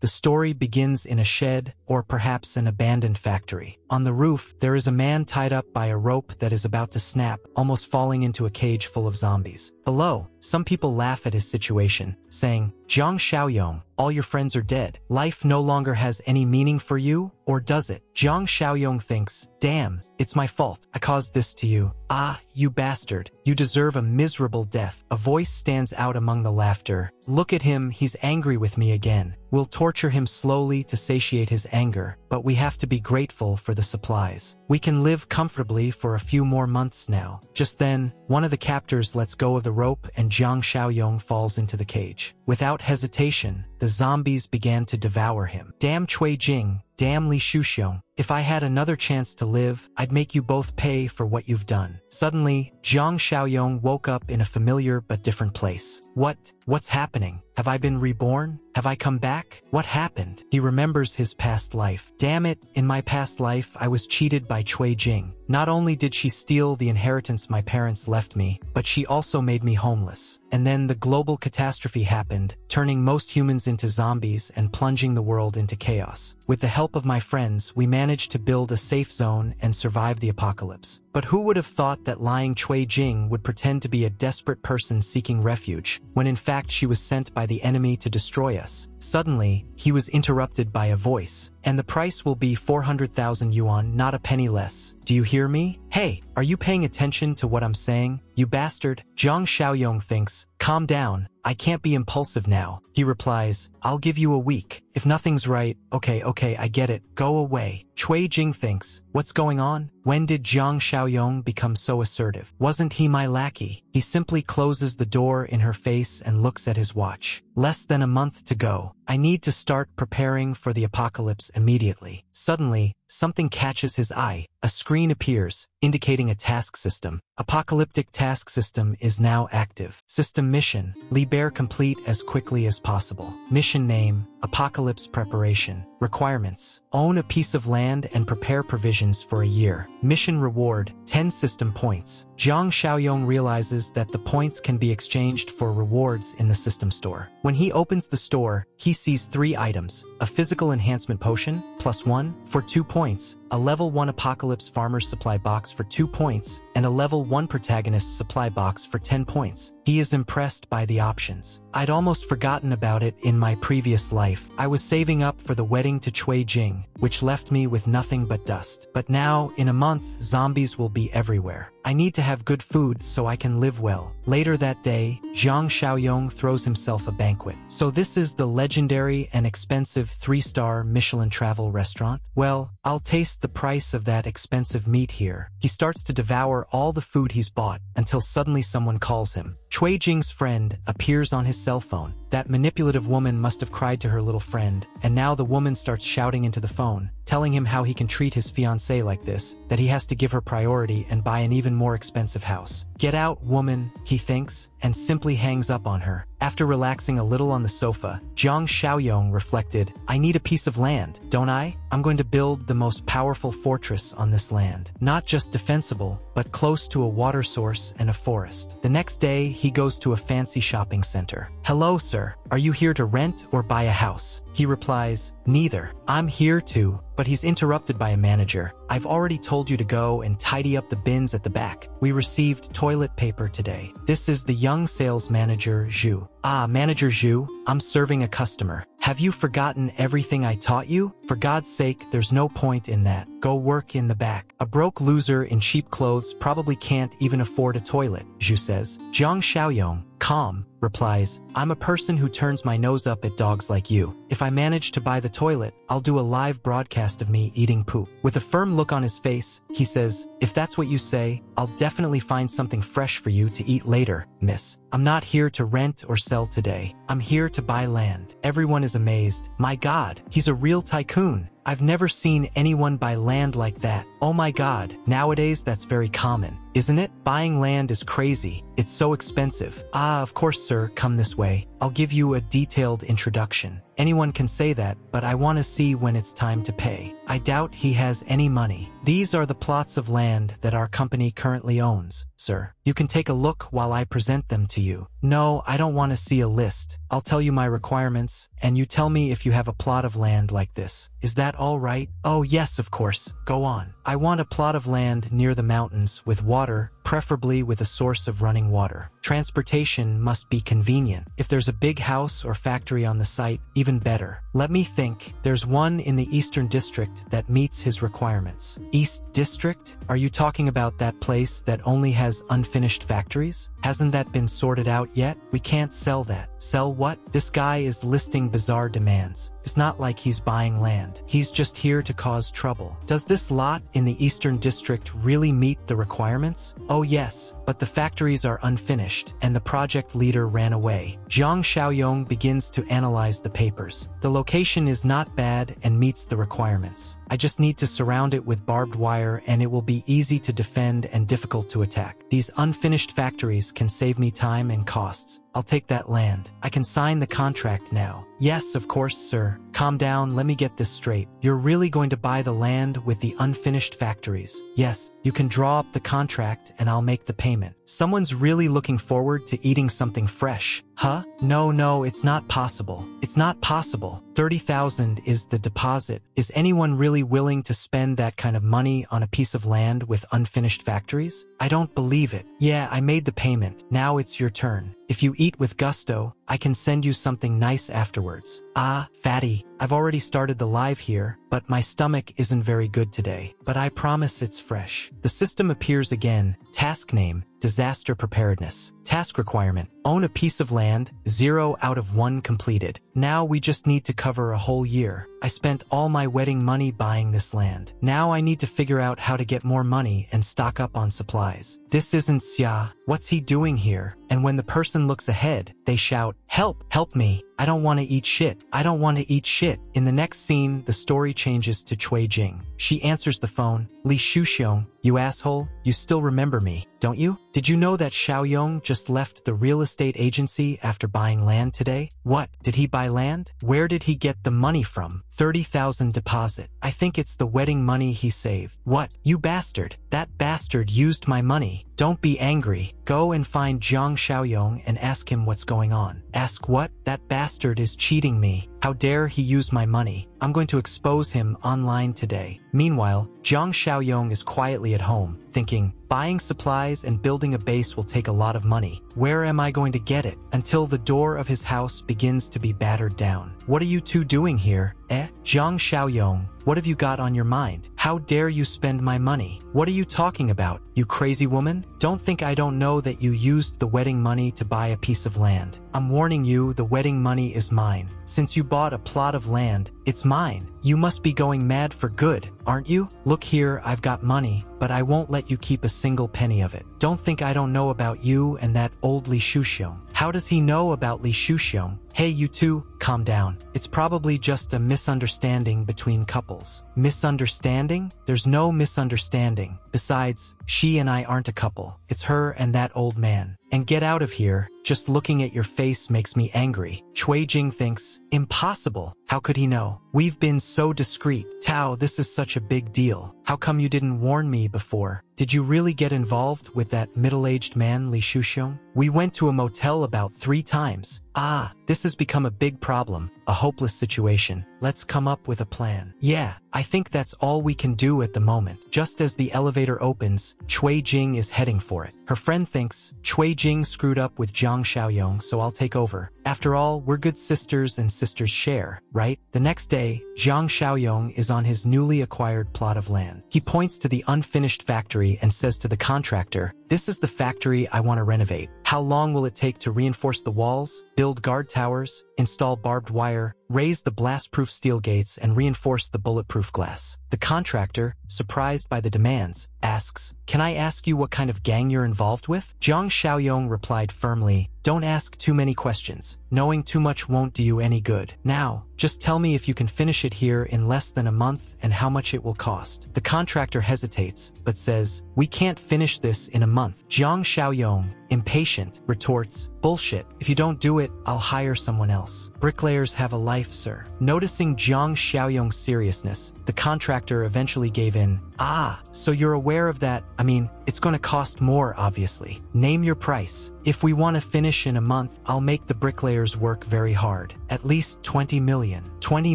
The story begins in a shed or perhaps an abandoned factory. On the roof, there is a man tied up by a rope that is about to snap, almost falling into a cage full of zombies. Below, some people laugh at his situation, saying, Jiang Xiaoyong, all your friends are dead. Life no longer has any meaning for you, or does it? Jiang Xiaoyong thinks, damn, it's my fault. I caused this to you. Ah, you bastard. You deserve a miserable death. A voice stands out among the laughter. Look at him, he's angry with me again. We'll torture him slowly to satiate his anger, but we have to be grateful for the supplies. We can live comfortably for a few more months now. Just then, one of the captors lets go of the rope and Jiang Xiaoyong falls into the cage. Without hesitation, the zombies began to devour him. Damn Cui Jing, damn Li Shuxiong, if I had another chance to live, I'd make you both pay for what you've done. Suddenly, Jiang Xiaoyong woke up in a familiar but different place. What? What's happening? Have I been reborn? Have I come back? What happened? He remembers his past life. Damn it, in my past life, I was cheated by Cui Jing. Not only did she steal the inheritance my parents left me, but she also made me homeless. And then the global catastrophe happened, turning most humans into zombies and plunging the world into chaos. With the help of my friends, we managed to build a safe zone and survive the apocalypse. But who would have thought that lying Cui Jing would pretend to be a desperate person seeking refuge, when in fact she was sent by the enemy to destroy us? Suddenly, he was interrupted by a voice, and the price will be 400,000 yuan, not a penny less. Do you hear me? Hey, are you paying attention to what I'm saying? You bastard. Jiang Xiaoyong thinks, calm down, I can't be impulsive now. He replies, I'll give you a week. If nothing's right, okay, okay, I get it. Go away. Cui Jing thinks, what's going on? When did Jiang Xiaoyong become so assertive? Wasn't he my lackey? He simply closes the door in her face and looks at his watch. Less than a month to go. I need to start preparing for the apocalypse immediately. Suddenly, something catches his eye. A screen appears, indicating a task system. Apocalyptic task system is now active. System mission, Liber complete as quickly as possible. Mission name, Apocalypse preparation. Requirements, own a piece of land and prepare provisions for a year. Mission reward, 10 system points. Jiang Xiaoyong realizes that the points can be exchanged for rewards in the system store. When he opens the store, he sees three items, a physical enhancement potion, plus one, for two points, a level 1 Apocalypse Farmer's Supply box for 2 points, and a level 1 Protagonist Supply box for 10 points. He is impressed by the options. I'd almost forgotten about it in my previous life. I was saving up for the wedding to Cui Jing, which left me with nothing but dust. But now, in a month, zombies will be everywhere. I need to have good food so I can live well. Later that day, Zhang Xiaoyong throws himself a banquet. So this is the legendary and expensive three-star Michelin travel restaurant? Well, I'll taste the price of that expensive meat here. He starts to devour all the food he's bought until suddenly someone calls him. Cui Jing's friend appears on his cell phone. That manipulative woman must have cried to her little friend, and now the woman starts shouting into the phone, telling him how he can treat his fiancée like this, that he has to give her priority and buy an even more expensive house. Get out, woman, he thinks, and simply hangs up on her. After relaxing a little on the sofa, Jiang Xiaoyong reflected, I need a piece of land, don't I? I'm going to build the most powerful fortress on this land. Not just defensible, but close to a water source and a forest. The next day, he goes to a fancy shopping center. Hello, sir. Are you here to rent or buy a house? He replies, neither. I'm here to, but he's interrupted by a manager. I've already told you to go and tidy up the bins at the back. We received toilet paper today. This is the young sales manager, Zhu. Ah, Manager Zhu, I'm serving a customer. Have you forgotten everything I taught you? For God's sake, there's no point in that. Go work in the back. A broke loser in cheap clothes probably can't even afford a toilet, Zhu says. Jiang Xiaoyong, calm, replies, I'm a person who turns my nose up at dogs like you. If I manage to buy the toilet, I'll do a live broadcast of me eating poop. With a firm look on his face, he says, if that's what you say, I'll definitely find something fresh for you to eat later, miss. I'm not here to rent or sell today. I'm here to buy land. Everyone is amazed. My God, he's a real tycoon. I've never seen anyone buy land like that. Oh my god, nowadays that's very common, isn't it? Buying land is crazy. It's so expensive. Ah, of course, sir, come this way. I'll give you a detailed introduction. Anyone can say that, but I want to see when it's time to pay. I doubt he has any money. These are the plots of land that our company currently owns, sir. You can take a look while I present them to you. No, I don't want to see a list. I'll tell you my requirements, and you tell me if you have a plot of land like this. Is that all right? Oh, yes, of course. Go on. I want a plot of land near the mountains with water, preferably with a source of running water. Transportation must be convenient. If there's a big house or factory on the site, even better. Let me think. There's one in the Eastern District that meets his requirements. East District? Are you talking about that place that only has unfinished factories? Hasn't that been sorted out yet? We can't sell that. Sell what? This guy is listing bizarre demands. It's not like he's buying land. He's just here to cause trouble. Does this lot in the Eastern District really meet the requirements? Oh yes, but the factories are unfinished, and the project leader ran away. Jiang Xiaoyong begins to analyze the papers. The location is not bad and meets the requirements. I just need to surround it with barbed wire and it will be easy to defend and difficult to attack. These unfinished factories can save me time and costs. I'll take that land. I can sign the contract now. Yes, of course, sir. Calm down, let me get this straight. You're really going to buy the land with the unfinished factories. Yes, you can draw up the contract and I'll make the payment. Someone's really looking forward to eating something fresh. Huh? No, no, it's not possible. It's not possible. 30,000 is the deposit. Is anyone really willing to spend that kind of money on a piece of land with unfinished factories? I don't believe it. Yeah, I made the payment. Now it's your turn. If you eat with gusto, I can send you something nice afterwards. Ah, fatty, I've already started the live here, but my stomach isn't very good today. But I promise it's fresh. The system appears again. Task name, disaster preparedness. Task requirement, own a piece of land, zero out of one completed. Now we just need to cover a whole year. I spent all my wedding money buying this land. Now I need to figure out how to get more money and stock up on supplies. This isn't Xia. What's he doing here? And when the person looks ahead, they shout, help, help me. I don't want to eat shit. I don't want to eat shit. In the next scene, the story changes to Chui Jing. She answers the phone. Li Shuxiong, you asshole, you still remember me, don't you? Did you know that Xiaoyong just left the real estate agency after buying land today? What, did he buy land? Where did he get the money from? 30,000 deposit. I think it's the wedding money he saved. What, you bastard? That bastard used my money. Don't be angry. Go and find Jiang Xiaoyong and ask him what's going on. Ask what? That bastard is cheating me. How dare he use my money? I'm going to expose him online today. Meanwhile, Jiang Xiaoyong is quietly at home, thinking, buying supplies and building a base will take a lot of money. Where am I going to get it? Until the door of his house begins to be battered down. What are you two doing here? Eh? Jiang Xiaoyong, what have you got on your mind? How dare you spend my money? What are you talking about, you crazy woman? Don't think I don't know that you used the wedding money to buy a piece of land. I'm warning you, the wedding money is mine. Since you bought a plot of land, it's mine. You must be going mad for good, aren't you? Look here, I've got money, but I won't let you keep a single penny of it. Don't think I don't know about you and that old Li Shuxiong. How does he know about Li Shuxiong? Hey, you two, calm down. It's probably just a misunderstanding between couples. Misunderstanding? There's no misunderstanding. Besides, she and I aren't a couple. It's her and that old man. And get out of here. Just looking at your face makes me angry. Chui Jing thinks, impossible. How could he know? We've been so discreet. Tao, this is such a big deal. How come you didn't warn me before? Did you really get involved with that middle-aged man, Li Shuxiong? We went to a motel about three times. Ah, this has become a big problem, a hopeless situation. Let's come up with a plan. Yeah, I think that's all we can do at the moment. Just as the elevator opens, Chui Jing is heading for it. Her friend thinks, Chui Jing screwed up with Jiang Xiaoyong, so I'll take over. After all, we're good sisters and sisters share, right? The next day, Jiang Xiaoyong is on his newly acquired plot of land. He points to the unfinished factory and says to the contractor, this is the factory I want to renovate. How long will it take to reinforce the walls, build guard towers, install barbed wire, raise the blast-proof steel gates, and reinforce the bulletproof glass? The contractor, surprised by the demands, asks, Can I ask you what kind of gang you're involved with? Jiang Xiaoyong replied firmly, Don't ask too many questions. Knowing too much won't do you any good. Now, just tell me if you can finish it here in less than a month and how much it will cost. The contractor hesitates, but says, We can't finish this in a month. Jiang Xiaoyong, impatient, retorts, Bullshit. If you don't do it, I'll hire someone else. Bricklayers have a life, sir. Noticing Jiang Xiaoyong's seriousness, the contractor eventually gave in. Ah, so you're aware of that. I mean, it's going to cost more, obviously. Name your price. If we want to finish in a month, I'll make the bricklayers work very hard. At least 20 million. 20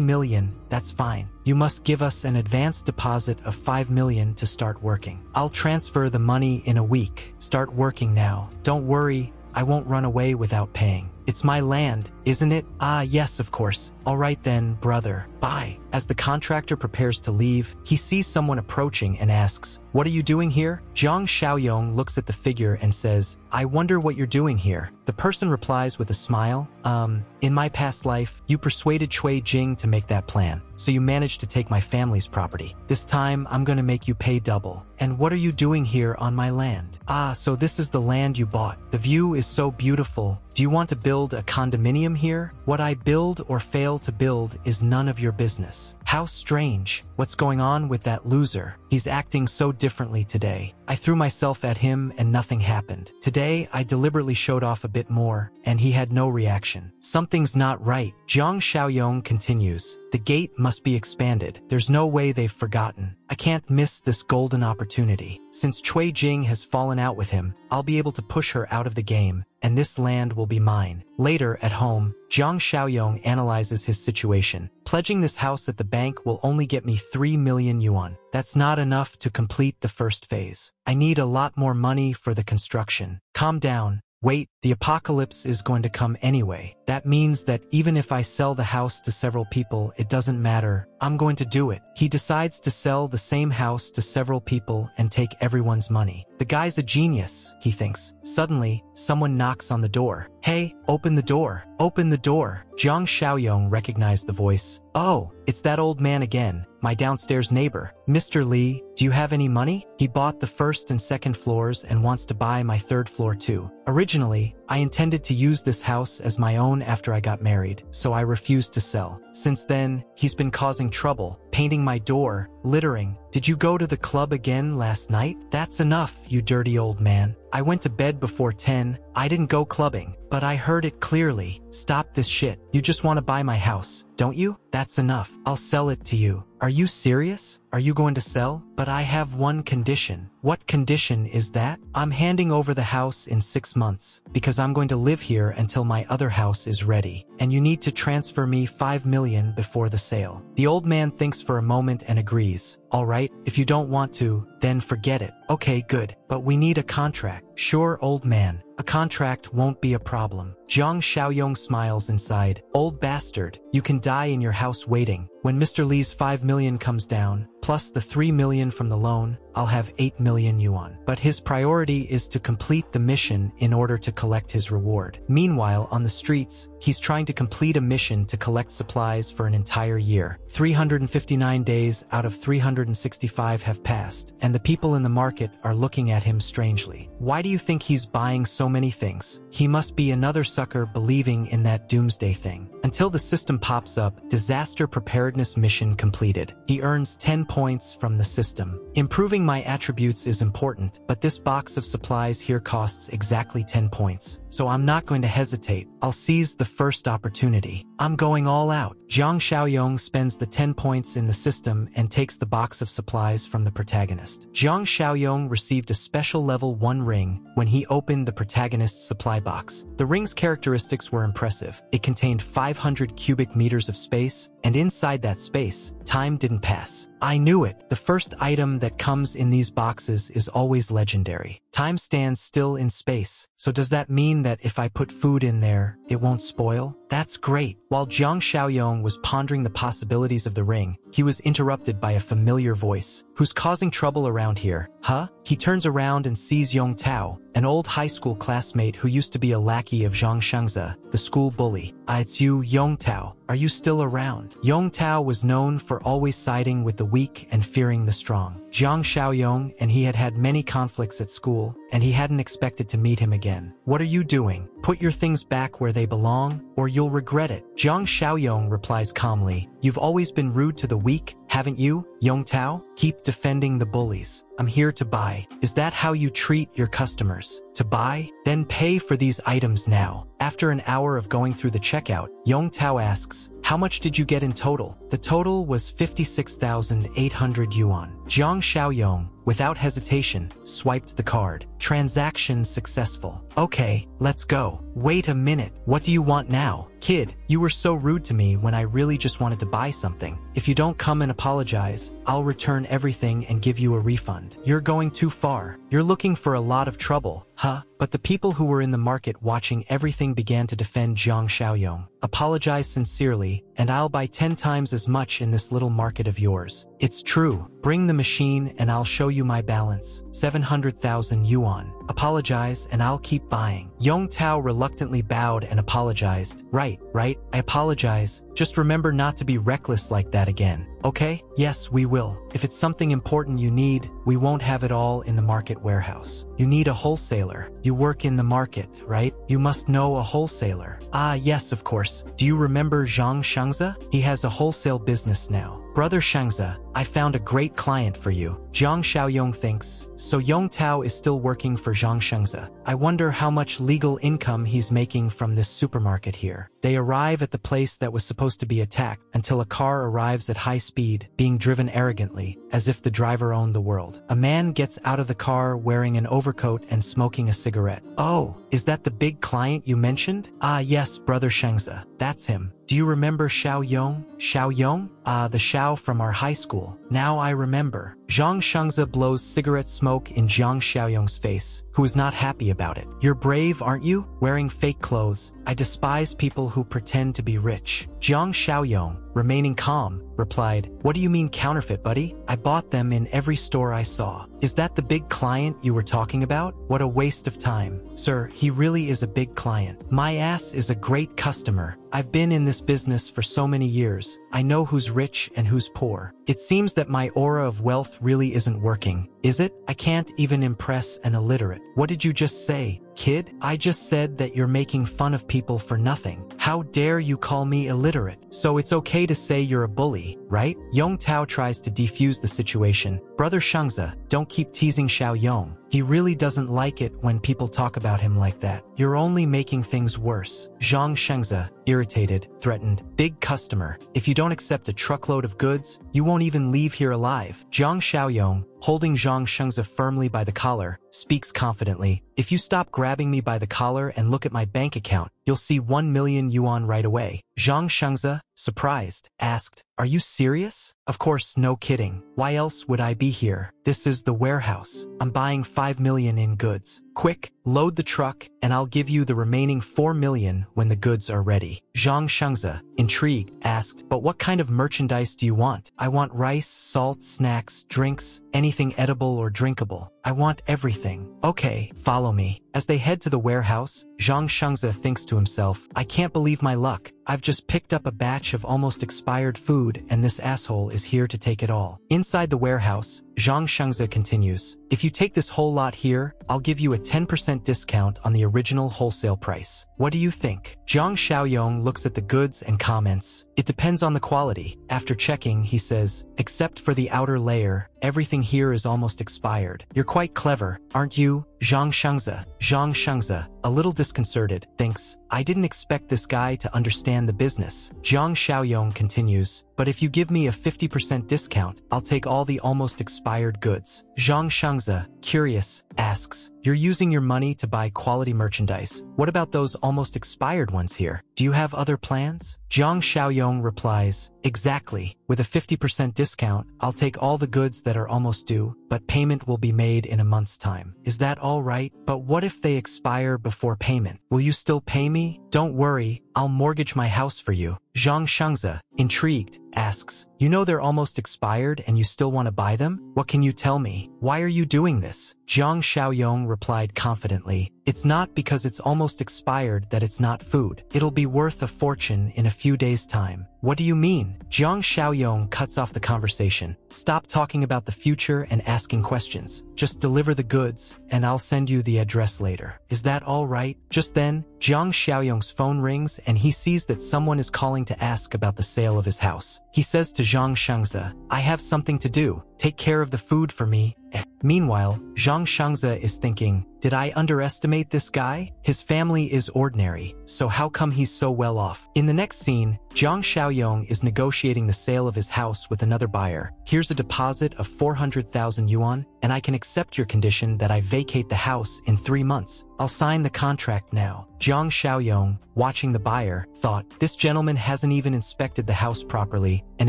million, that's fine. You must give us an advance deposit of 5 million to start working. I'll transfer the money in a week. Start working now. Don't worry, I won't run away without paying. It's my land, isn't it? Ah, yes, of course. All right then, brother. Bye. As the contractor prepares to leave, he sees someone approaching and asks, What are you doing here? Jiang Xiaoyong looks at the figure and says, I wonder what you're doing here. The person replies with a smile, Um, in my past life, you persuaded Cui Jing to make that plan, so you managed to take my family's property. This time, I'm gonna make you pay double. And what are you doing here on my land? Ah, so this is the land you bought. The view is so beautiful. Do you want to build a condominium here? What I build or fail to build is none of your business. How strange. What's going on with that loser? He's acting so differently today. I threw myself at him and nothing happened. Today, I deliberately showed off a bit more, and he had no reaction. Something's not right. Jiang Xiaoyong continues. The gate must be expanded. There's no way they've forgotten. I can't miss this golden opportunity. Since Cui Jing has fallen out with him, I'll be able to push her out of the game, and this land will be mine. Later, at home, Jiang Xiaoyong analyzes his situation. Pledging this house at the bank will only get me 3 million yuan. That's not enough to complete the first phase. I need a lot more money for the construction. Calm down. Wait, the apocalypse is going to come anyway. That means that even if I sell the house to several people, it doesn't matter. I'm going to do it. He decides to sell the same house to several people and take everyone's money. The guy's a genius, he thinks. Suddenly, someone knocks on the door. Hey, open the door. Open the door. Jiang Xiaoyong recognized the voice. Oh, it's that old man again, my downstairs neighbor. Mr. Li, do you have any money? He bought the first and second floors and wants to buy my third floor too. Originally, I intended to use this house as my own after I got married, so I refused to sell. Since then, he's been causing trouble, painting my door, littering. Did you go to the club again last night? That's enough, you dirty old man. I went to bed before 10. I didn't go clubbing, but I heard it clearly. Stop this shit. You just want to buy my house, don't you? That's enough. I'll sell it to you. Are you serious? Are you going to sell? But I have one condition. What condition is that? I'm handing over the house in six months because I'm going to live here until my other house is ready. And you need to transfer me five million before the sale. The old man thinks for a moment and agrees. All right, if you don't want to, then forget it. Okay, good. But we need a contract. Sure, old man. A contract won't be a problem. Jiang Xiaoyong smiles inside. Old bastard, you can die in your house waiting. When Mr. Li's 5 million comes down, plus the 3 million from the loan, I'll have 8 million yuan. But his priority is to complete the mission in order to collect his reward. Meanwhile, on the streets, he's trying to complete a mission to collect supplies for an entire year. 359 days out of 365 have passed, and the people in the market are looking at him strangely. Why do you think he's buying so many things? He must be another sucker believing in that doomsday thing. Until the system pops up, disaster preparedness mission completed. He earns 10 points from the system. Improving my attributes is important, but this box of supplies here costs exactly 10 points. So I'm not going to hesitate. I'll seize the first opportunity. I'm going all out. Jiang Xiaoyong spends the 10 points in the system and takes the box of supplies from the protagonist. Jiang Xiaoyong received a special level 1 ring when he opened the protagonist's supply box. The ring's characteristics were impressive. It contained 500 cubic meters of space, and inside that space, time didn't pass. I knew it. The first item that comes in these boxes is always legendary. Time stands still in space, so does that mean that if I put food in there, it won't spoil? That's great. While Jiang Xiaoyong was pondering the possibilities of the ring, he was interrupted by a familiar voice. Who's causing trouble around here? Huh? He turns around and sees Yong Tao, an old high school classmate who used to be a lackey of Zhang Shengze, the school bully. Ah, it's you, Yong Tao. Are you still around? Yong Tao was known for always siding with the weak and fearing the strong. Jiang Xiaoyong and he had had many conflicts at school, and he hadn't expected to meet him again. What are you doing? Put your things back where they belong, or you'll regret it. Jiang Xiaoyong replies calmly, You've always been rude to the weak, haven't you, Yong Tao? Keep defending the bullies. I'm here to buy. Is that how you treat your customers? To buy? Then pay for these items now. After an hour of going through the checkout, Yong Tao asks, how much did you get in total? The total was 56,800 yuan. Jiang Xiaoyong, without hesitation, swiped the card. Transaction successful. Okay, let's go. Wait a minute. What do you want now? Kid, you were so rude to me when I really just wanted to buy something. If you don't come and apologize, I'll return everything and give you a refund. You're going too far. You're looking for a lot of trouble, huh? But the people who were in the market watching everything began to defend Jiang Xiaoyong. Apologize sincerely, and I'll buy 10 times as much in this little market of yours. It's true. Bring the machine and I'll show you my balance. 700,000 yuan. Apologize and I'll keep buying. Yong Tao reluctantly bowed and apologized. Right, right, I apologize. Just remember not to be reckless like that again. Okay? Yes, we will. If it's something important you need, we won't have it all in the market warehouse. You need a wholesaler. You work in the market, right? You must know a wholesaler. Ah, yes, of course. Do you remember Zhang Shangza? He has a wholesale business now. Brother Shangza, I found a great client for you. Jiang Xiaoyong thinks, so Yong Tao is still working for Zhang Shengze. I wonder how much legal income he's making from this supermarket here. They arrive at the place that was supposed to be attacked until a car arrives at high speed, being driven arrogantly, as if the driver owned the world. A man gets out of the car wearing an overcoat and smoking a cigarette. Oh, is that the big client you mentioned? Ah yes, brother Shengze, that's him. Do you remember Xiao Yong? Xiao Yong? Ah, the Xiao from our high school. Now I remember. Zhang Shengze blows cigarette smoke in Jiang Xiaoyong's face, who is not happy about it. You're brave, aren't you? Wearing fake clothes. I despise people who pretend to be rich. Jiang Xiaoyong, remaining calm, replied, What do you mean counterfeit, buddy? I bought them in every store I saw. Is that the big client you were talking about? What a waste of time. Sir, he really is a big client. My ass is a great customer. I've been in this business for so many years. I know who's rich and who's poor. It seems that my aura of wealth really isn't working. Is it? I can't even impress an illiterate. What did you just say? Kid, I just said that you're making fun of people for nothing. How dare you call me illiterate? So it's okay to say you're a bully, right? Yong Tao tries to defuse the situation. Brother Shangze, don't keep teasing Xiao Yong. He really doesn't like it when people talk about him like that. You're only making things worse. Zhang Shengze, irritated, threatened, Big customer. If you don't accept a truckload of goods, you won't even leave here alive. Jiang Xiaoyong, holding Zhang Shengze firmly by the collar, speaks confidently. If you stop grabbing me by the collar and look at my bank account, you'll see 1 million yuan right away. Zhang Shengze, surprised, asked, Are you serious? Of course, no kidding. Why else would I be here? This is the warehouse. I'm buying 5 million in goods. Quick, load the truck, and I'll give you the remaining 4 million when the goods are ready. Zhang Shengze, intrigued, asked, But what kind of merchandise do you want? I want rice, salt, snacks, drinks, anything edible or drinkable. I want everything. Okay, follow me. As they head to the warehouse, Zhang Shengze thinks to himself, I can't believe my luck. I've just picked up a batch of almost expired food and this asshole is here to take it all. Inside the warehouse, Zhang Shengze continues, If you take this whole lot here, I'll give you a 10% discount on the original wholesale price. What do you think? Zhang Xiaoyong looks at the goods and comments, It depends on the quality. After checking, he says, Except for the outer layer, everything here is almost expired. You're quite clever, aren't you? Zhang Shengze, Zhang Shengze, a little disconcerted, thinks, I didn't expect this guy to understand the business. Jiang Xiaoyong continues, but if you give me a 50% discount, I'll take all the almost expired goods. Zhang Shengze, curious, asks, You're using your money to buy quality merchandise. What about those almost expired ones here? Do you have other plans? Jiang Xiaoyong replies, Exactly. With a 50% discount, I'll take all the goods that are almost due, but payment will be made in a month's time. Is that all right? But what if they expire before payment? Will you still pay me? Don't worry, I'll mortgage my house for you. Zhang Shengze, intrigued, asks, You know they're almost expired and you still want to buy them? What can you tell me? Why are you doing this? Jiang Xiaoyong replied confidently, It's not because it's almost expired that it's not food. It'll be worth a fortune in a few days' time. What do you mean? Jiang Xiaoyong cuts off the conversation. Stop talking about the future and asking questions. Just deliver the goods, and I'll send you the address later. Is that all right? Just then, Jiang Xiaoyong's phone rings and he sees that someone is calling to ask about the sale of his house. He says to Zhang Shengze, I have something to do. Take care of the food for me. Eh. Meanwhile, Zhang Shengze is thinking, did I underestimate this guy? His family is ordinary, so how come he's so well off? In the next scene, Jiang Xiaoyong is negotiating the sale of his house with another buyer. Here's a deposit of 400,000 yuan, and I can accept your condition that I vacate the house in three months. I'll sign the contract now. Jiang Xiaoyong, watching the buyer, thought, this gentleman hasn't even inspected the house properly and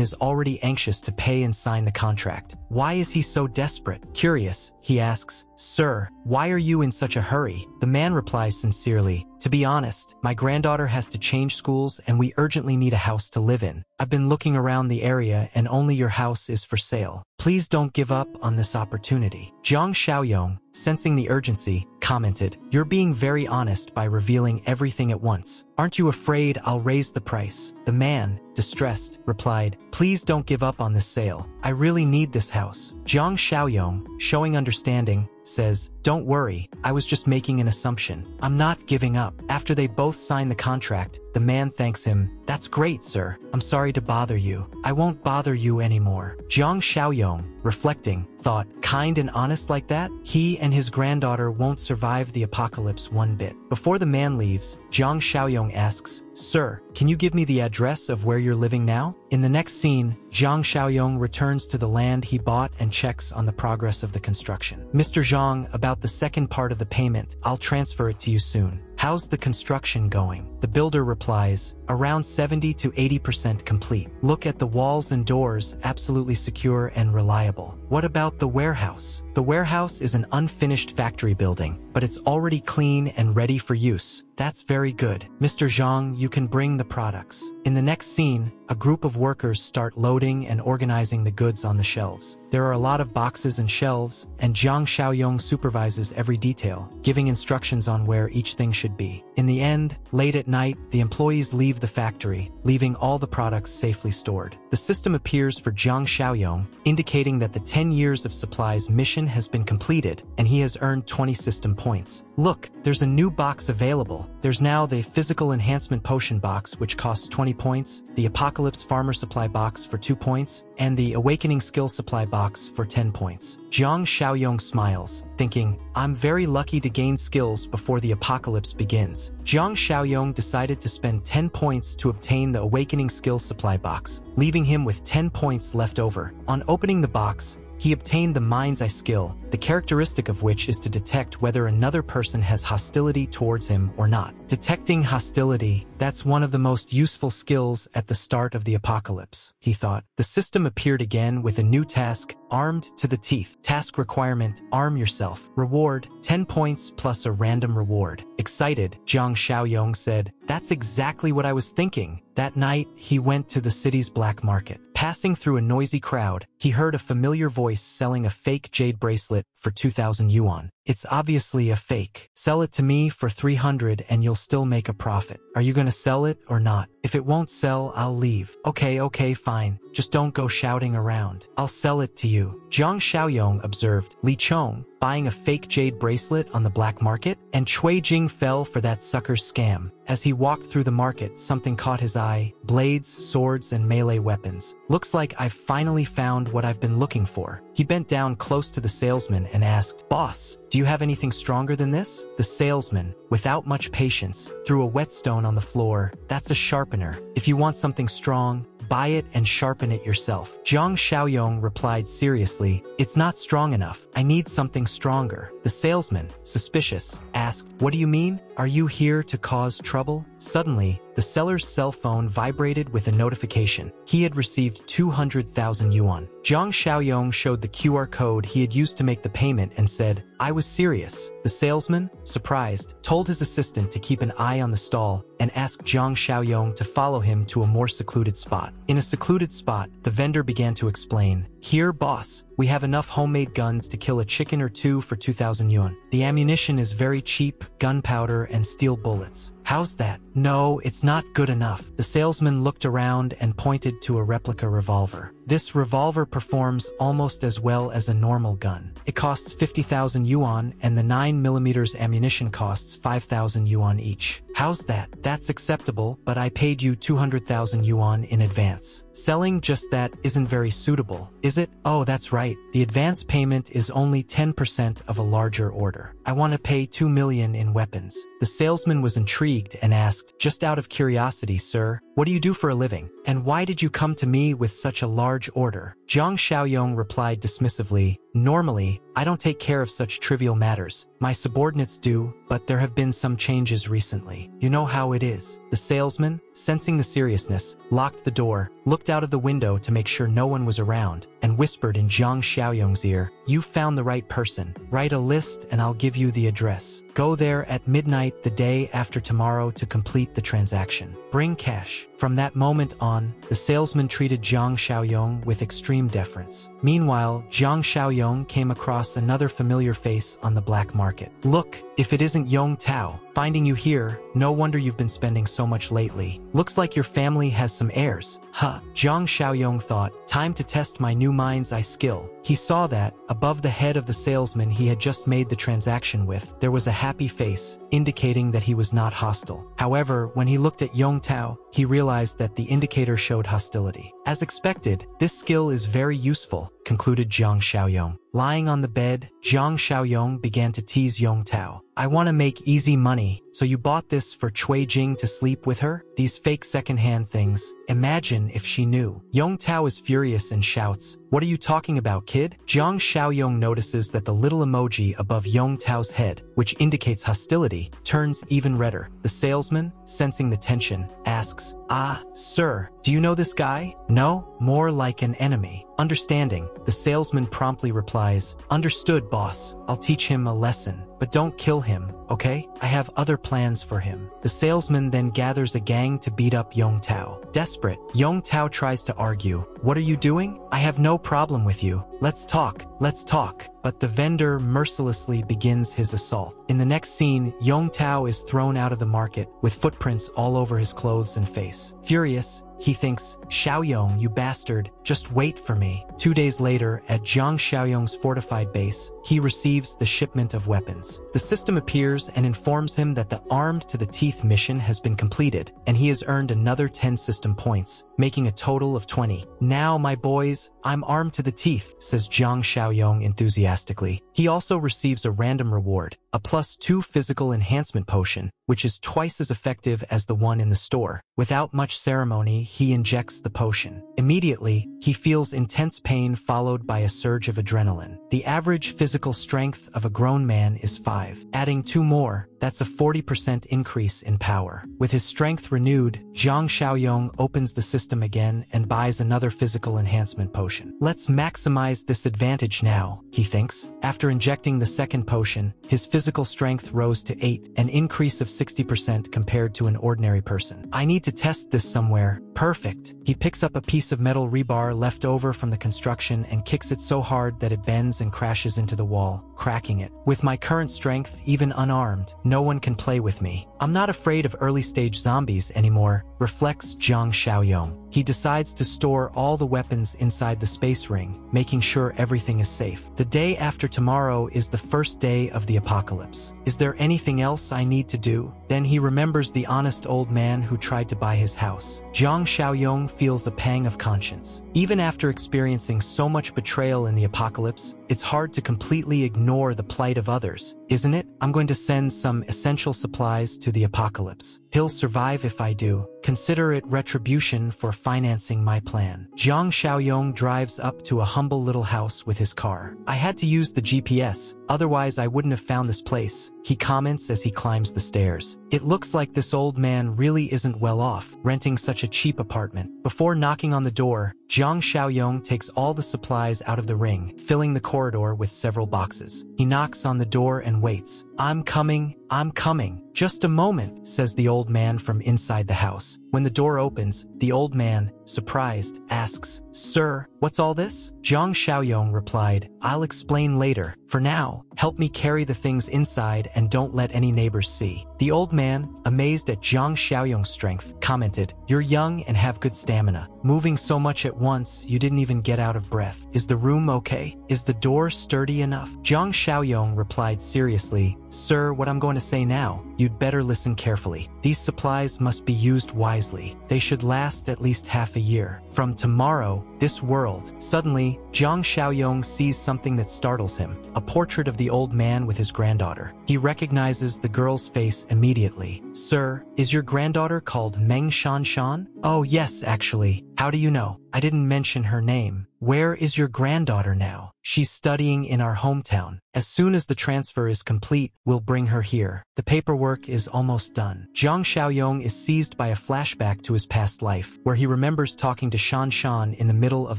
is already anxious to pay and sign the contract. Why is he so desperate? Curious, he asks, Sir, why are you in such a hurry? The man replies sincerely, To be honest, my granddaughter has to change schools and we urgently need a house to live in. I've been looking around the area and only your house is for sale. Please don't give up on this opportunity. Jiang Xiaoyong, sensing the urgency, commented, You're being very honest by revealing everything at once. Aren't you afraid I'll raise the price? The man, distressed, replied, Please don't give up on this sale. I really need this house. Jiang Xiaoyong, showing understanding, says, Don't worry, I was just making an assumption. I'm not giving up. After they both sign the contract, the man thanks him. That's great, sir. I'm sorry to bother you. I won't bother you anymore. Jiang Xiaoyong, reflecting, thought, kind and honest like that? He and his granddaughter won't survive the apocalypse one bit. Before the man leaves, Jiang Xiaoyong asks, Sir, can you give me the address of where you're living now? In the next scene, Zhang Xiaoyong returns to the land he bought and checks on the progress of the construction. Mr. Zhang, about the second part of the payment, I'll transfer it to you soon. How's the construction going? The builder replies, around 70 to 80% complete. Look at the walls and doors, absolutely secure and reliable. What about the warehouse? The warehouse is an unfinished factory building, but it's already clean and ready for use. That's very good. Mr. Zhang, you can bring the products. In the next scene, a group of workers start loading and organizing the goods on the shelves. There are a lot of boxes and shelves, and Jiang Xiaoyong supervises every detail, giving instructions on where each thing should be. In the end, late at night, the employees leave the factory, leaving all the products safely stored. The system appears for Jiang Xiaoyong, indicating that the 10 years of supplies mission has been completed, and he has earned 20 system points. Look, there's a new box available. There's now the Physical Enhancement Potion box, which costs 20 points, the Apocalypse Farmer Supply box for 2 points, and the Awakening Skill Supply box for 10 points. Jiang Xiaoyong smiles, thinking, I'm very lucky to gain skills before the apocalypse begins. Jiang Xiaoyong decided to spend 10 points to obtain the Awakening Skill Supply box, leaving him with 10 points left over. On opening the box, he obtained the Mind's Eye skill, the characteristic of which is to detect whether another person has hostility towards him or not. Detecting hostility, that's one of the most useful skills at the start of the apocalypse, he thought. The system appeared again with a new task, armed to the teeth. Task requirement, arm yourself. Reward, 10 points plus a random reward. Excited, Jiang Xiaoyong said, that's exactly what I was thinking. That night, he went to the city's black market. Passing through a noisy crowd, he heard a familiar voice selling a fake jade bracelet for 2,000 yuan. It's obviously a fake. Sell it to me for 300 and you'll still make a profit. Are you gonna sell it or not? If it won't sell, I'll leave. Okay, okay, fine. Just don't go shouting around. I'll sell it to you. Jiang Xiaoyong observed Li Chong buying a fake jade bracelet on the black market, and Cui Jing fell for that sucker's scam. As he walked through the market, something caught his eye. Blades, swords, and melee weapons. Looks like I've finally found what I've been looking for. He bent down close to the salesman and asked, Boss, do you have anything stronger than this? The salesman, without much patience, threw a whetstone on the floor. That's a sharpener. If you want something strong, buy it and sharpen it yourself. Jiang Xiaoyong replied seriously, It's not strong enough. I need something stronger. The salesman, suspicious, asked, What do you mean? Are you here to cause trouble? Suddenly, the seller's cell phone vibrated with a notification. He had received 200,000 yuan. Zhang Xiaoyong showed the QR code he had used to make the payment and said, I was serious. The salesman, surprised, told his assistant to keep an eye on the stall and asked Zhang Xiaoyong to follow him to a more secluded spot. In a secluded spot, the vendor began to explain, Here, boss, we have enough homemade guns to kill a chicken or two for 2,000 yuan. The ammunition is very cheap, gunpowder and steel bullets. How's that? No, it's not good enough. The salesman looked around and pointed to a replica revolver. This revolver performs almost as well as a normal gun. It costs 50,000 yuan and the 9mm ammunition costs 5,000 yuan each. How's that? That's acceptable, but I paid you 200,000 yuan in advance. Selling just that isn't very suitable, is it? Oh, that's right. The advance payment is only 10% of a larger order. I want to pay 2 million in weapons. The salesman was intrigued and asked, just out of curiosity, sir, what do you do for a living? And why did you come to me with such a large order? Zhang Xiaoyong replied dismissively, Normally, I don't take care of such trivial matters. My subordinates do, but there have been some changes recently. You know how it is. The salesman, sensing the seriousness, locked the door, looked out of the window to make sure no one was around, and whispered in Zhang Xiaoyong's ear, You found the right person. Write a list and I'll give you the address. Go there at midnight the day after tomorrow to complete the transaction. Bring cash. From that moment on, the salesman treated Zhang Xiaoyong with extreme deference. Meanwhile, Zhang Xiaoyong came across another familiar face on the black market. Look, if it isn't Yong Tao, finding you here, no wonder you've been spending so much lately. Looks like your family has some heirs. Huh. Zhang Xiaoyong thought, time to test my new mind's eye skill. He saw that, above the head of the salesman he had just made the transaction with, there was a happy face, indicating that he was not hostile. However, when he looked at Yong Tao, he realized that the indicator showed hostility. As expected, this skill is very useful, concluded Zhang Xiaoyong. Lying on the bed, Zhang Xiaoyong began to tease Yong Tao. I want to make easy money, so you bought this for Cui Jing to sleep with her? These fake secondhand things. Imagine if she knew. Yong Tao is furious and shouts, What are you talking about, kid? Zhang Xiaoyong notices that the little emoji above Yong Tao's head, which indicates hostility, turns even redder. The salesman, sensing the tension, asks, Ah, sir, do you know this guy? No, more like an enemy. Understanding, the salesman promptly replies, Understood, boss. I'll teach him a lesson. But don't kill him, okay? I have other plans for him. The salesman then gathers a gang to beat up Yong Tao. Desperate, Yong Tao tries to argue. What are you doing? I have no problem with you. Let's talk, let's talk. But the vendor mercilessly begins his assault. In the next scene, Yong Tao is thrown out of the market with footprints all over his clothes and face. Furious, he thinks, Xiaoyong, you bastard, just wait for me. Two days later, at Zhang Xiaoyong's fortified base, he receives the shipment of weapons. The system appears and informs him that the Armed to the Teeth mission has been completed, and he has earned another 10 system points, making a total of 20. Now, my boys, I'm armed to the teeth, says Zhang Xiaoyong enthusiastically. He also receives a random reward, a plus 2 physical enhancement potion, which is twice as effective as the one in the store. Without much ceremony, he injects the potion. Immediately, he feels intense pain followed by a surge of adrenaline. The average physical strength of a grown man is 5. Adding two more, that's a 40% increase in power. With his strength renewed, Zhang Xiaoyong opens the system again and buys another physical enhancement potion. Let's maximize this advantage now, he thinks. After injecting the second potion, his physical strength rose to 8, an increase of 60% compared to an ordinary person. I need to test this somewhere. Perfect. He picks up a piece of metal rebar left over from the construction and kicks it so hard that it bends and crashes into the wall, cracking it. With my current strength, even unarmed, no one can play with me. I'm not afraid of early-stage zombies anymore, reflects Zhang Xiaoyong. He decides to store all the weapons inside the space ring, making sure everything is safe. The day after tomorrow is the first day of the apocalypse. Is there anything else I need to do? Then he remembers the honest old man who tried to buy his house. Zhang Xiaoyong feels a pang of conscience. Even after experiencing so much betrayal in the apocalypse, it's hard to completely ignore the plight of others, isn't it? I'm going to send some essential supplies to the apocalypse. He'll survive if I do. Consider it retribution for financing my plan. Zhang Xiaoyong drives up to a humble little house with his car. I had to use the GPS, otherwise I wouldn't have found this place. He comments as he climbs the stairs. It looks like this old man really isn't well off, renting such a cheap apartment. Before knocking on the door, Jiang Xiaoyong takes all the supplies out of the ring, filling the corridor with several boxes. He knocks on the door and waits. I'm coming, I'm coming. Just a moment, says the old man from inside the house. When the door opens, the old man, surprised, asks, Sir, what's all this? Jiang Xiaoyong replied, I'll explain later. For now, help me carry the things inside and don't let any neighbors see. The old man, amazed at Jiang Xiaoyong's strength, commented, You're young and have good stamina. Moving so much at once, you didn't even get out of breath. Is the room okay? Is the door sturdy enough? Jiang Xiaoyong replied seriously, Sir, what I'm going to say now, you'd better listen carefully. These supplies must be used wisely. They should last at least half a year. From tomorrow, this world, suddenly, Jiang Xiaoyong sees something that startles him, a portrait of the old man with his granddaughter. He recognizes the girl's face immediately. Sir, is your granddaughter called Meng Shan Shan? Oh yes, actually. How do you know? I didn't mention her name. Where is your granddaughter now? She's studying in our hometown. As soon as the transfer is complete, we'll bring her here. The paperwork is almost done. Jiang Xiaoyong is seized by a flashback to his past life, where he remembers talking to Shan Shan in the middle of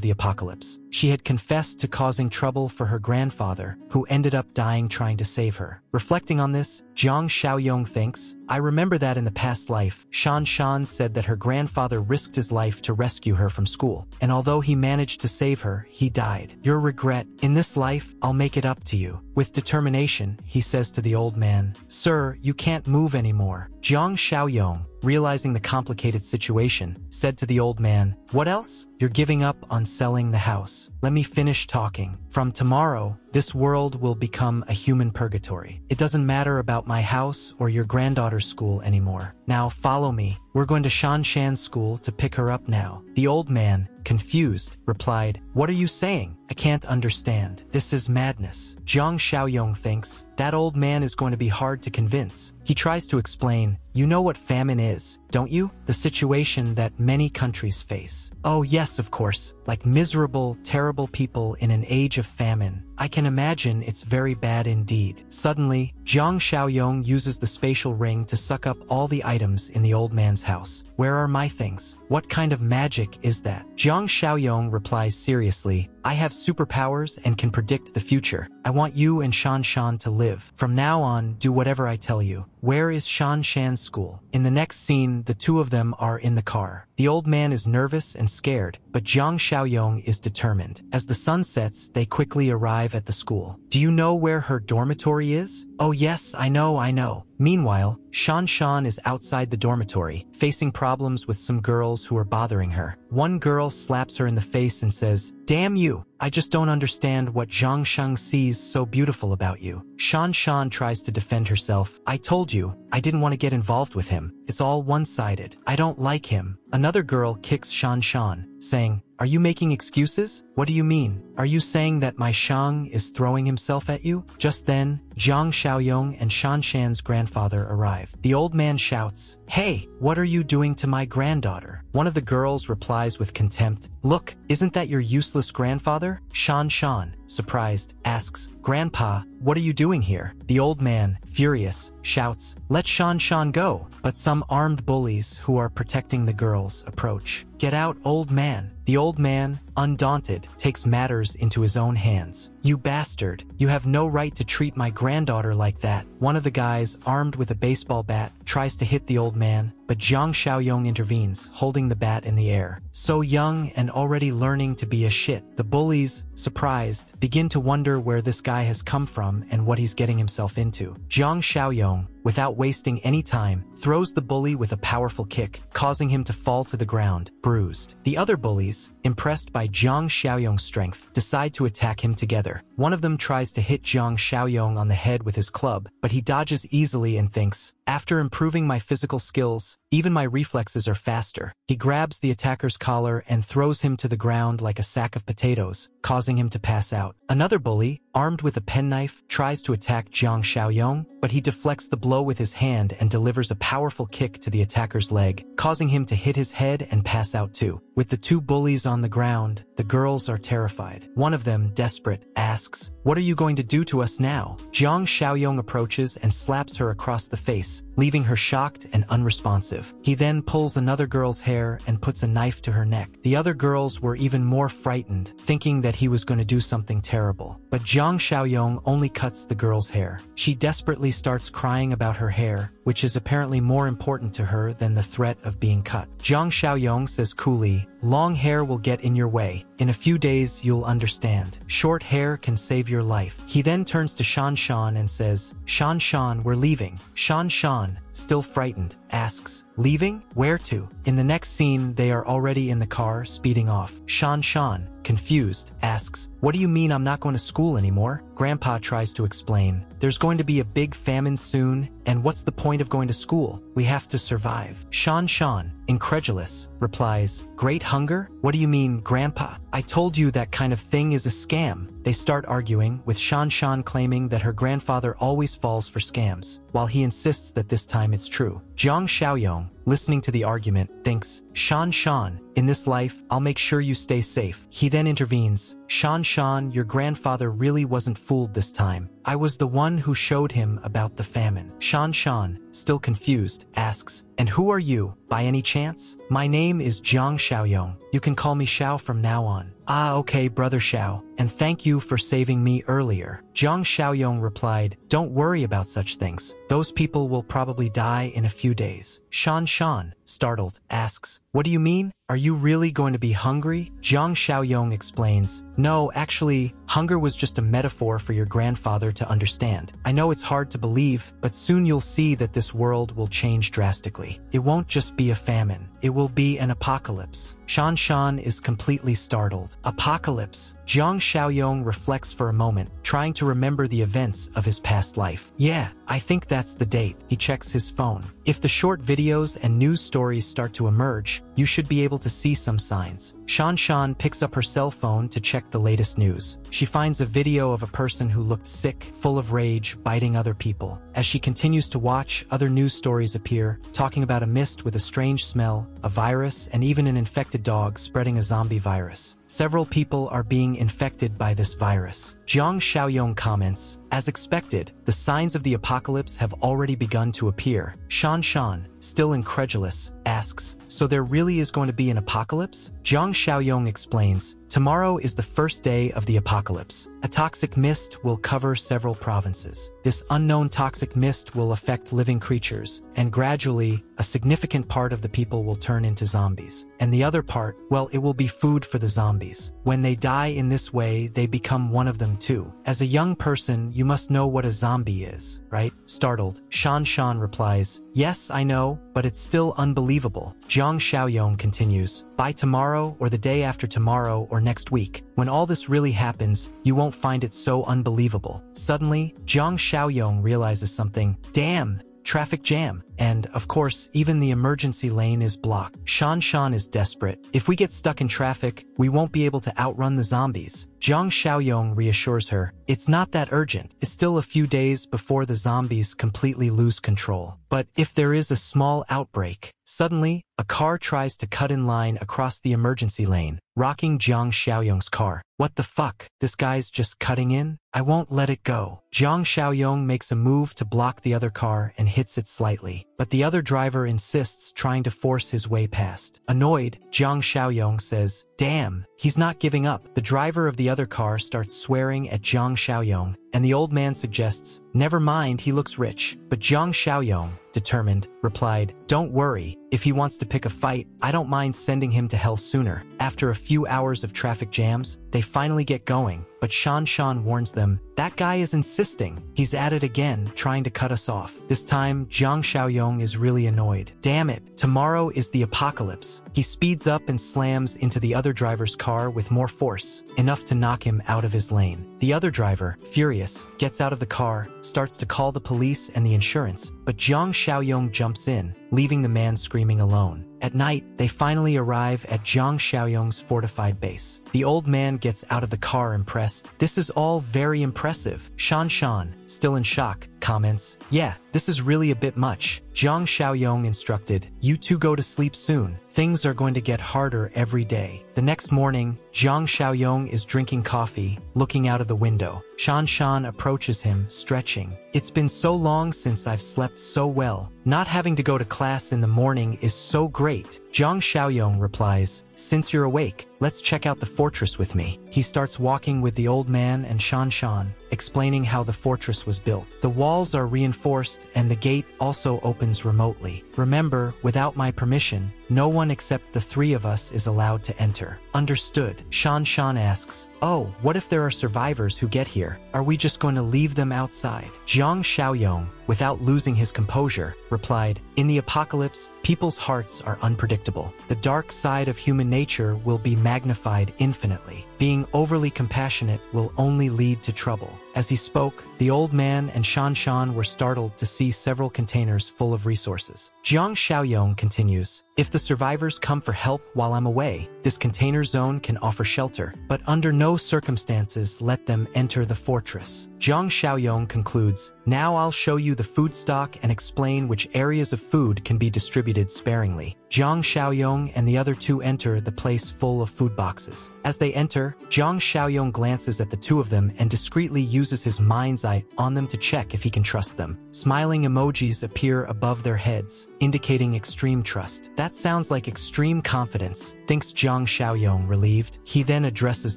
the apocalypse. She had confessed to causing trouble for her grandfather, who ended up dying trying to save her. Reflecting on this, Jiang Xiaoyong thinks, I remember that in the past life, Shan Shan said that her grandfather risked his life to rescue her from school, and although he managed to save her, he died. Your regret, in this life, I'll make it up to you. With determination, he says to the old man, Sir, you can't move anymore. Jiang Xiaoyong, realizing the complicated situation, said to the old man, What else? You're giving up on selling the house. Let me finish talking. From tomorrow, this world will become a human purgatory. It doesn't matter about my house or your granddaughter's school anymore. Now follow me. We're going to Shan Shan's school to pick her up now. The old man, confused, replied, What are you saying? I can't understand. This is madness. Jiang Xiaoyong thinks, that old man is going to be hard to convince. He tries to explain, you know what famine is, don't you? The situation that many countries face. Oh yes, of course, like miserable, terrible people in an age of famine. I can imagine it's very bad indeed. Suddenly, Jiang Xiaoyong uses the spatial ring to suck up all the items in the old man's house. Where are my things? What kind of magic is that? Jiang Xiaoyong replies seriously, I have superpowers and can predict the future. I want you and Shan Shan to live. From now on, do whatever I tell you. Where is Shan Shan's school? In the next scene, the two of them are in the car. The old man is nervous and scared, but Jiang Xiaoyong is determined. As the sun sets, they quickly arrive at the school. Do you know where her dormitory is? Oh yes, I know, I know. Meanwhile, Shan Shan is outside the dormitory, facing problems with some girls who are bothering her. One girl slaps her in the face and says, Damn you, I just don't understand what Zhang Sheng sees so beautiful about you. Shan Shan tries to defend herself. I told you, I didn't want to get involved with him. It's all one-sided. I don't like him. Another girl kicks Shan Shan, saying, are you making excuses? What do you mean? Are you saying that my Shang is throwing himself at you? Just then, Jiang Xiaoyong and Shan Shan's grandfather arrive. The old man shouts, Hey, what are you doing to my granddaughter? One of the girls replies with contempt, Look, isn't that your useless grandfather? Shan Shan, surprised, asks, Grandpa, what are you doing here? The old man, furious, shouts, Let Shan Shan go. But some armed bullies who are protecting the girls approach. Get out, old man. The old man, undaunted, takes matters into his own hands. You bastard, you have no right to treat my granddaughter like that. One of the guys, armed with a baseball bat, tries to hit the old man, but Jiang Xiaoyong intervenes, holding the bat in the air. So young and already learning to be a shit, the bullies, surprised, begin to wonder where this guy has come from and what he's getting himself into. Jiang Xiaoyong, without wasting any time, throws the bully with a powerful kick, causing him to fall to the ground, bruised. The other bullies, impressed by Jiang Xiaoyong's strength, decide to attack him together. One of them tries to hit Jiang Xiaoyong on the head with his club, but he dodges easily and thinks, after improving my physical skills, even my reflexes are faster. He grabs the attacker's collar and throws him to the ground like a sack of potatoes, causing him to pass out. Another bully, armed with a penknife, tries to attack Jiang Xiaoyong, but he deflects the blow with his hand and delivers a powerful kick to the attacker's leg, causing him to hit his head and pass out too. With the two bullies on the ground, the girls are terrified. One of them, desperate, asks, risks what are you going to do to us now? Jiang Xiaoyong approaches and slaps her across the face, leaving her shocked and unresponsive. He then pulls another girl's hair and puts a knife to her neck. The other girls were even more frightened, thinking that he was going to do something terrible. But Jiang Xiaoyong only cuts the girl's hair. She desperately starts crying about her hair, which is apparently more important to her than the threat of being cut. Jiang Xiaoyong says coolly, long hair will get in your way. In a few days, you'll understand. Short hair can save your life. He then turns to Shan Shan and says, Shan Shan, we're leaving. Shan Shan, still frightened, asks, Leaving? Where to? In the next scene, they are already in the car, speeding off. Shan Shan, confused, asks, What do you mean I'm not going to school anymore? Grandpa tries to explain, There's going to be a big famine soon, and what's the point of going to school? We have to survive. Shan Shan, incredulous, replies, Great hunger? What do you mean, Grandpa? I told you that kind of thing is a scam. They start arguing, with Shan Shan claiming that her grandfather always falls for scams, while he insists that this time it's true. Jiang Xiaoyong, listening to the argument, thinks, Shan Shan, in this life, I'll make sure you stay safe. He then intervenes, Shan Shan, your grandfather really wasn't fooled this time. I was the one who showed him about the famine. Shan Shan, still confused, asks, And who are you, by any chance? My name is Jiang Xiaoyong. You can call me Xiao from now on. Ah, okay, brother Xiao, and thank you for saving me earlier. Jiang Xiaoyong replied, Don't worry about such things. Those people will probably die in a few days. Shan Shan, startled, asks, What do you mean? Are you really going to be hungry? Jiang Xiaoyong explains, No, actually, hunger was just a metaphor for your grandfather to understand. I know it's hard to believe, but soon you'll see that this world will change drastically. It won't just be a famine. It will be an apocalypse. Shan Shan is completely startled. Apocalypse. Jiang Xiaoyong reflects for a moment, trying to remember the events of his past life. Yeah, I think that's the date. He checks his phone. If the short videos and news stories start to emerge, you should be able to see some signs. Shan Shan picks up her cell phone to check the latest news. She finds a video of a person who looked sick, full of rage, biting other people. As she continues to watch, other news stories appear, talking about a mist with a strange smell, a virus, and even an infected dog spreading a zombie virus. Several people are being infected by this virus. Jiang Xiaoyong comments, as expected, the signs of the apocalypse have already begun to appear. Shan Shan, still incredulous, asks, so there really is going to be an apocalypse? Jiang Xiaoyong explains, tomorrow is the first day of the apocalypse. A toxic mist will cover several provinces. This unknown toxic mist will affect living creatures, and gradually, a significant part of the people will turn into zombies. And the other part, well, it will be food for the zombies. When they die in this way, they become one of them too. As a young person, you must know what a zombie is, right? Startled, Shan Shan replies, Yes, I know, but it's still unbelievable. Jiang Xiaoyong continues, By tomorrow, or the day after tomorrow, or next week, when all this really happens, you won't find it so unbelievable. Suddenly, Jiang Xiaoyong realizes something. Damn, traffic jam. And, of course, even the emergency lane is blocked. Shan Shan is desperate. If we get stuck in traffic, we won't be able to outrun the zombies. Jiang Xiaoyong reassures her, it's not that urgent. It's still a few days before the zombies completely lose control. But if there is a small outbreak, suddenly, a car tries to cut in line across the emergency lane, rocking Jiang Xiaoyong's car. What the fuck? This guy's just cutting in? I won't let it go. Jiang Xiaoyong makes a move to block the other car and hits it slightly but the other driver insists trying to force his way past. Annoyed, Jiang Xiaoyong says, Damn, he's not giving up. The driver of the other car starts swearing at Jiang Xiaoyong, and the old man suggests, Never mind, he looks rich. But Jiang Xiaoyong, determined, replied, Don't worry, if he wants to pick a fight, I don't mind sending him to hell sooner. After a few hours of traffic jams, they finally get going, but Shan Shan warns them, that guy is insisting. He's at it again, trying to cut us off. This time, Jiang Xiaoyong is really annoyed. Damn it, tomorrow is the apocalypse. He speeds up and slams into the other driver's car with more force, enough to knock him out of his lane. The other driver, furious, gets out of the car, starts to call the police and the insurance, but Jiang Xiaoyong jumps in, leaving the man screaming alone. At night, they finally arrive at Jiang Xiaoyong's fortified base. The old man gets out of the car impressed. This is all very impressive. Shan Shan, still in shock, comments, Yeah, this is really a bit much. Jiang Xiaoyong instructed, you two go to sleep soon. Things are going to get harder every day. The next morning, Jiang Xiaoyong is drinking coffee, looking out of the window. Shan Shan approaches him, stretching. It's been so long since I've slept so well. Not having to go to class in the morning is so great. Jiang Xiaoyong replies, Since you're awake, let's check out the fortress with me. He starts walking with the old man and Shan Shan, explaining how the fortress was built. The walls are reinforced and the gate also opens remotely. Remember, without my permission, no one except the three of us is allowed to enter. Understood. Shan Shan asks, Oh, what if there are survivors who get here? Are we just going to leave them outside? Jiang Xiaoyong, without losing his composure, replied, In the apocalypse, people's hearts are unpredictable. The dark side of human nature will be magnified infinitely. Being overly compassionate will only lead to trouble. As he spoke, the old man and Shan Shan were startled to see several containers full of resources. Jiang Xiaoyong continues, If the survivors come for help while I'm away, this container zone can offer shelter, but under no circumstances let them enter the fortress. Jiang Xiaoyong concludes, Now I'll show you the food stock and explain which areas of food can be distributed sparingly. Jiang Xiaoyong and the other two enter the place full of food boxes. As they enter, Jiang Xiaoyong glances at the two of them and discreetly uses his mind's eye on them to check if he can trust them. Smiling emojis appear above their heads, indicating extreme trust. That sounds like extreme confidence, thinks Jiang Xiaoyong relieved. He then addresses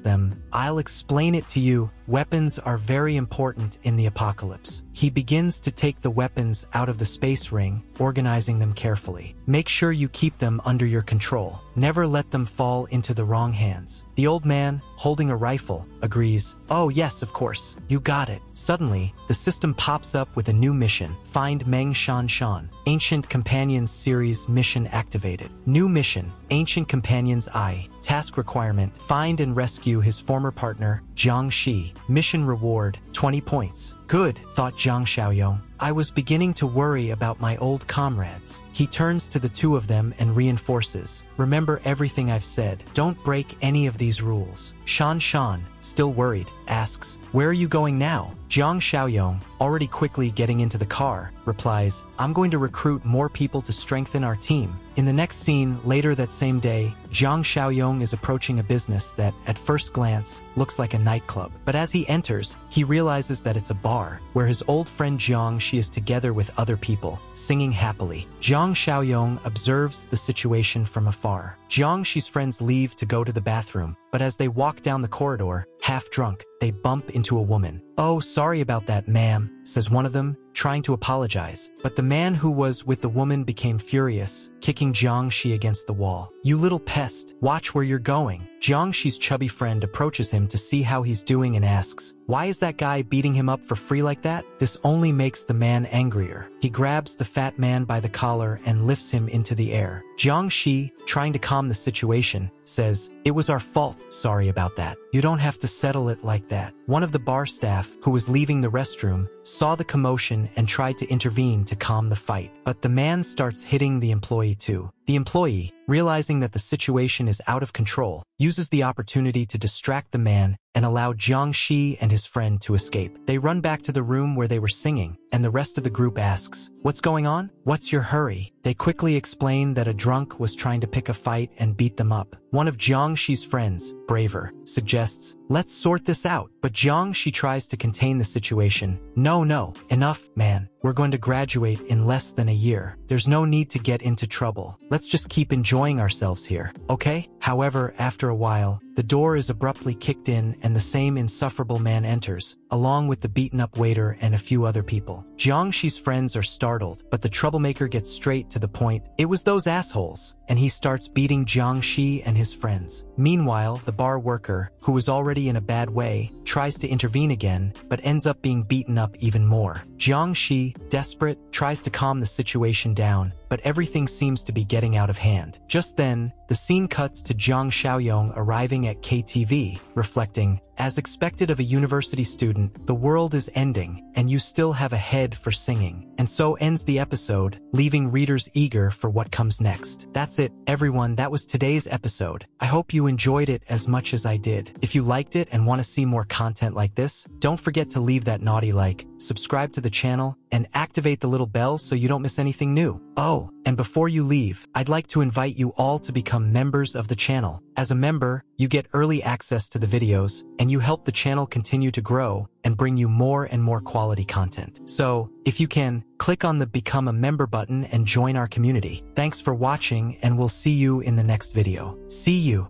them, I'll explain it to you. Weapons are very important in the apocalypse. He begins to take the weapons out of the space ring, organizing them carefully. Make sure you keep them under your control. Never let them fall into the wrong hands. The old man, holding a rifle, agrees, Oh yes, of course, you got it. Suddenly, the system pops up with a new mission, Find Meng Shan Shan. Ancient Companions Series mission activated. New mission, Ancient Companions I. Task requirement, find and rescue his former partner, Jiang Shi. Mission reward, 20 points. Good, thought Jiang Xiaoyong. I was beginning to worry about my old comrades. He turns to the two of them and reinforces, remember everything I've said. Don't break any of these rules. Shan Shan, still worried, asks, where are you going now? Jiang Xiaoyong, already quickly getting into the car, replies, I'm going to recruit more people to strengthen our team. In the next scene, later that same day, Jiang Xiaoyong is approaching a business that, at first glance, looks like a nightclub. But as he enters, he realizes that it's a bar, where his old friend Jiang Shi is together with other people, singing happily. Jiang Xiaoyong observes the situation from afar. Jiang Shi's friends leave to go to the bathroom, but as they walk down the corridor, half drunk, they bump into a woman. Oh, sorry about that, ma'am, says one of them, trying to apologize. But the man who was with the woman became furious, kicking Jiang Shi against the wall. You little pest, watch where you're going. Jiang Shi's chubby friend approaches him to see how he's doing and asks, why is that guy beating him up for free like that? This only makes the man angrier. He grabs the fat man by the collar and lifts him into the air. Jiang Shi, trying to calm the situation, says, It was our fault, sorry about that. You don't have to settle it like that. One of the bar staff, who was leaving the restroom, saw the commotion and tried to intervene to calm the fight. But the man starts hitting the employee too. The employee, realizing that the situation is out of control, uses the opportunity to distract the man and allow Jiang Shi and his friend to escape. They run back to the room where they were singing, and the rest of the group asks, What's going on? What's your hurry? They quickly explain that a drunk was trying to pick a fight and beat them up. One of Jiang Shi's friends, Braver, suggests, Let's sort this out. But Jiang Shi tries to contain the situation. No, no, enough, man. We're going to graduate in less than a year. There's no need to get into trouble. Let's just keep enjoying ourselves here, okay? However, after a while, the door is abruptly kicked in and the same insufferable man enters, along with the beaten-up waiter and a few other people. Jiang Shi's friends are startled, but the troublemaker gets straight to the point. It was those assholes, and he starts beating Jiang Shi and his friends. Meanwhile, the bar worker, who was already in a bad way, tries to intervene again, but ends up being beaten up even more. Jiang Shi, desperate, tries to calm the situation down, but everything seems to be getting out of hand. Just then, the scene cuts to Jiang Xiaoyong arriving at KTV, reflecting, as expected of a university student, the world is ending, and you still have a head for singing. And so ends the episode, leaving readers eager for what comes next. That's it, everyone. That was today's episode. I hope you enjoyed it as much as I did. If you liked it and want to see more content like this, don't forget to leave that naughty like, subscribe to the channel, and activate the little bell so you don't miss anything new. Oh, and before you leave, I'd like to invite you all to become members of the channel. As a member, you get early access to the videos, and you help the channel continue to grow and bring you more and more quality content. So, if you can, click on the Become a Member button and join our community. Thanks for watching, and we'll see you in the next video. See you!